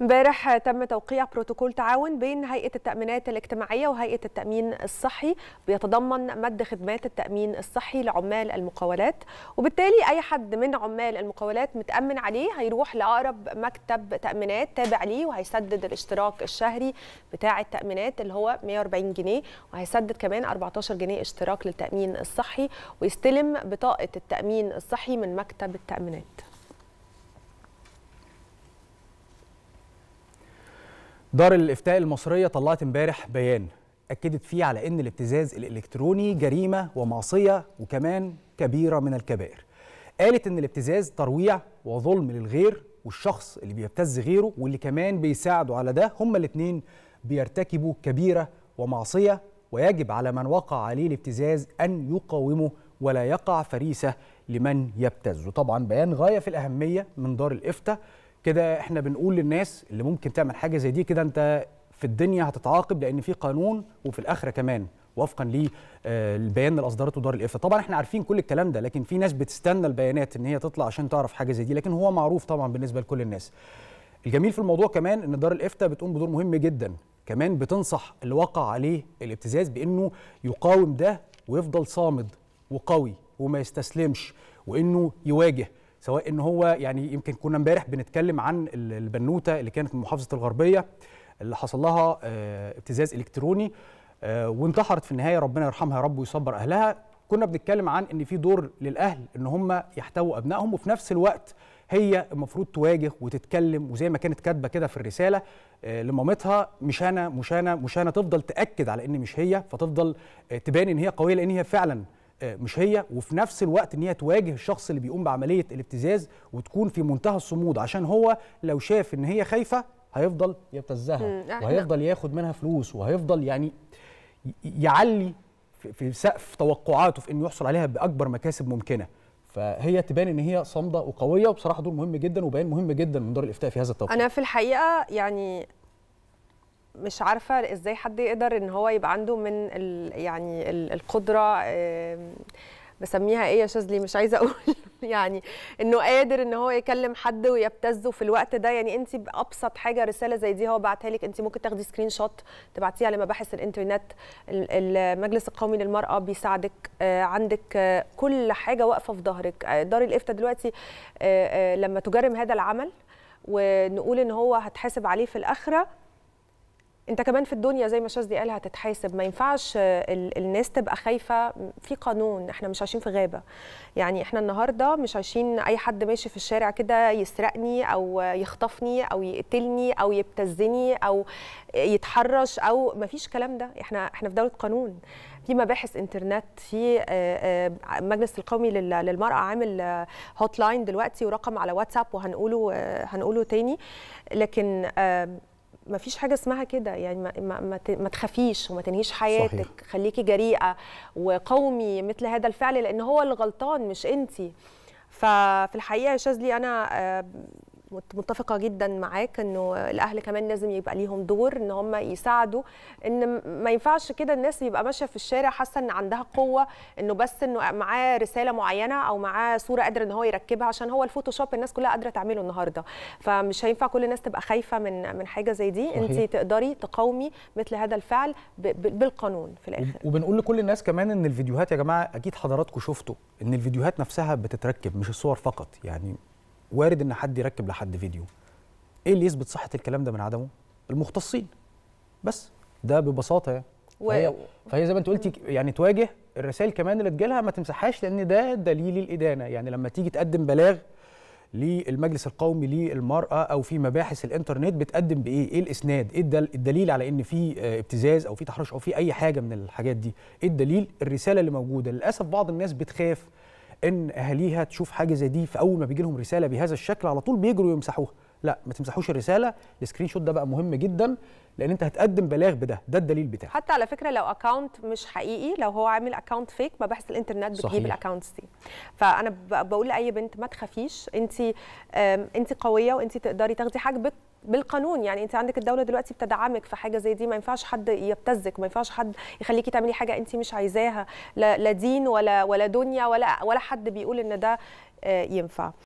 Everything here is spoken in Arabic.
امبارح تم توقيع بروتوكول تعاون بين هيئة التأمينات الاجتماعية وهيئة التأمين الصحي بيتضمن مد خدمات التأمين الصحي لعمال المقاولات. وبالتالي أي حد من عمال المقاولات متأمن عليه هيروح لأقرب مكتب تأمينات تابع ليه وهيسدد الاشتراك الشهري بتاع التأمينات اللي هو 140 جنيه وهيسدد كمان 14 جنيه اشتراك للتأمين الصحي ويستلم بطاقة التأمين الصحي من مكتب التأمينات. دار الإفتاء المصرية طلعت امبارح بيان أكدت فيه على إن الابتزاز الإلكتروني جريمة ومعصية وكمان كبيرة من الكبائر. قالت إن الابتزاز ترويع وظلم للغير والشخص اللي بيبتز غيره واللي كمان بيساعده على ده هما الاثنين بيرتكبوا كبيرة ومعصية ويجب على من وقع عليه الابتزاز أن يقاومه ولا يقع فريسة لمن يبتز. وطبعا بيان غاية في الأهمية من دار الإفتاء كده إحنا بنقول للناس اللي ممكن تعمل حاجة زي دي كده انت في الدنيا هتتعاقب لأن في قانون وفي الآخرة كمان وفقا للبيان اللي اصدرته دار الافتاء طبعا إحنا عارفين كل الكلام ده لكن في ناس بتستنى البيانات إن هي تطلع عشان تعرف حاجة زي دي لكن هو معروف طبعا بالنسبة لكل الناس. الجميل في الموضوع كمان إن دار الافتاء بتقوم بدور مهم جدا. كمان بتنصح اللي وقع عليه الابتزاز بإنه يقاوم ده ويفضل صامد وقوي وما يستسلمش وإنه يواجه سواء إن هو يعني يمكن كنا امبارح بنتكلم عن البنوتة اللي كانت من محافظة الغربية اللي حصل لها ابتزاز إلكتروني وانتحرت في النهاية ربنا يرحمها يا رب ويصبر أهلها. كنا بنتكلم عن إن في دور للأهل إن هم يحتووا أبنائهم وفي نفس الوقت هي المفروض تواجه وتتكلم وزي ما كانت كاتبة كده في الرسالة لمامتها مش أنا مش أنا مش أنا. تفضل تأكد على إن مش هي فتفضل تبان إن هي قوية لأن هي فعلا مش هي وفي نفس الوقت إن هي تواجه الشخص اللي بيقوم بعملية الابتزاز وتكون في منتهى الصمود عشان هو لو شاف إن هي خايفة هيفضل يبتزها وهيفضل ياخد منها فلوس وهيفضل يعني يعلي في سقف توقعاته في إنه يحصل عليها بأكبر مكاسب ممكنة. فهي تبان إن هي صامدة وقوية وبصراحة دور مهم جدا وبيان مهم جدا من دار الإفتاء في هذا التوقيت. أنا في الحقيقة يعني مش عارفة إزاي حد يقدر إن هو يبقى عنده من ال يعني ال القدرة بسميها إيه يا شاذلي مش عايزة أقول. يعني إنه قادر إن هو يكلم حد ويبتزه في الوقت ده. يعني انت بأبسط حاجة رسالة زي دي هو بعتها لك. انت ممكن تاخدي screenshot تبعتيها لمباحث الإنترنت. المجلس القومي للمرأة بيساعدك عندك كل حاجة واقفة في ظهرك. دار الإفتاء دلوقتي لما تجرم هذا العمل ونقول إن هو هتحاسب عليه في الآخرة انت كمان في الدنيا زي ما شاذلي قال هتتحاسب. ما ينفعش الناس تبقى خايفة في قانون. إحنا مش عايشين في غابة. يعني إحنا النهارده مش عايشين أي حد ماشي في الشارع كده يسرقني أو يخطفني أو يقتلني أو يبتزني أو يتحرش أو ما فيش كلام ده. إحنا إحنا في دولة قانون. في مباحث انترنت في المجلس القومي للمرأة عامل هوت لاين دلوقتي ورقم على واتساب وهنقوله هنقوله تاني. لكن ما فيش حاجة اسمها كده. يعني ما, ما, ما تخافيش وما تنهيش حياتك. صحيح. خليكي جريئة وقومي مثل هذا الفعل لأن هو اللي غلطان مش انت ففي الحقيقة يا شاذلي أنا متفقة جدا معاك إنه الأهل كمان لازم يبقى ليهم دور إن هم يساعدوا إن ما ينفعش كده الناس يبقى ماشية في الشارع حاسة إن عندها قوة إنه بس إنه معاه رسالة معينة أو معاه صورة قادر إن هو يركبها عشان هو الفوتوشوب الناس كلها قادرة تعمله النهارده. فمش هينفع كل الناس تبقى خايفة من من حاجة زي دي. انت تقدري تقاومي مثل هذا الفعل بالقانون في الآخر. وبنقول لكل الناس كمان إن الفيديوهات يا جماعة أكيد حضراتكم شفتوا إن الفيديوهات نفسها بتتركب مش الصور فقط. يعني وارد إن حد يركب لحد فيديو. إيه اللي يثبت صحة الكلام ده من عدمه؟ المختصين. بس. ده ببساطة. يعني و... فهي, فهي زي ما أنت قلتي يعني تواجه الرسائل كمان اللي تجيلها ما تمسحهاش لأن ده دليل الإدانة. يعني لما تيجي تقدم بلاغ للمجلس القومي للمرأة أو في مباحث الإنترنت بتقدم بإيه؟ إيه الإسناد؟ إيه الدليل على إن في ابتزاز أو في تحرش أو في أي حاجة من الحاجات دي؟ إيه الدليل؟ الرسالة اللي موجودة. للأسف بعض الناس بتخاف إن أهاليها تشوف حاجة زي دي فاول ما بيجي لهم رسالة بهذا الشكل على طول بيجروا يمسحوها. لا ما تمسحوش الرسالة. ال screenshot ده بقى مهم جدا لأن أنت هتقدم بلاغ بده. ده الدليل بتاعك حتى على فكرة لو account مش حقيقي لو هو عامل account fake مباحث الإنترنت بتجيب ال accounts دي. فأنا بقول لأي بنت ما تخافيش. انت انت قوية وانت تقدري تاخدي حقك بالقانون يعني انت عندك الدولة دلوقتي بتدعمك في حاجة زي دي ما ينفعش حد يبتزك وما ينفعش حد يخليكي تعملي حاجة انت مش عايزاها لا دين ولا ولا دنيا ولا ولا حد بيقول ان ده ينفع.